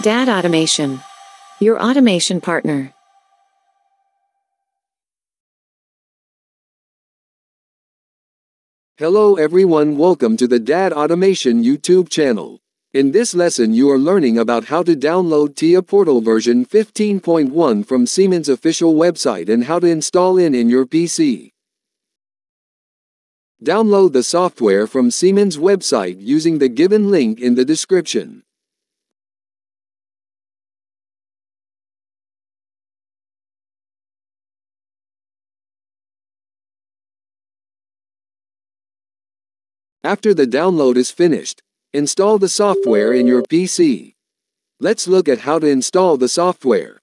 Dad Automation. Your automation partner. Hello everyone welcome to the Dad Automation YouTube channel. In this lesson you are learning about how to download TIA Portal version 15.1 from Siemens official website and how to install it in your PC. Download the software from Siemens website using the given link in the description. After the download is finished, install the software in your PC. Let's look at how to install the software.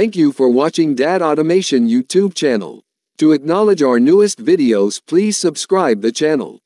Thank you for watching Dad Automation YouTube channel. To acknowledge our newest videos please subscribe the channel.